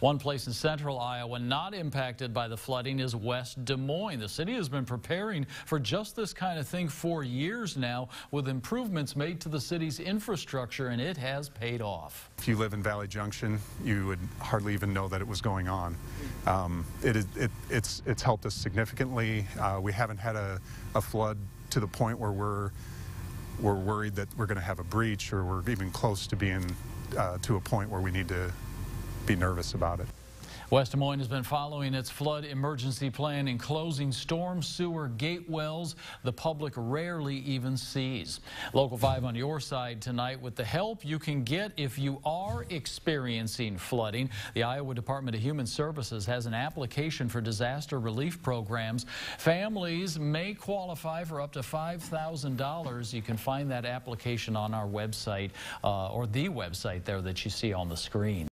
One place in central Iowa not impacted by the flooding is West Des Moines. The city has been preparing for just this kind of thing for years now with improvements made to the city's infrastructure and it has paid off. If you live in Valley Junction, you would hardly even know that it was going on. Um, it it, it's, it's helped us significantly. Uh, we haven't had a, a flood to the point where we're, we're worried that we're going to have a breach or we're even close to being uh, to a point where we need to be nervous about it. West Des Moines has been following its flood emergency plan and closing storm sewer gate wells the public rarely even sees. Local 5 on your side tonight with the help you can get if you are experiencing flooding. The Iowa Department of Human Services has an application for disaster relief programs. Families may qualify for up to $5,000. You can find that application on our website uh, or the website there that you see on the screen.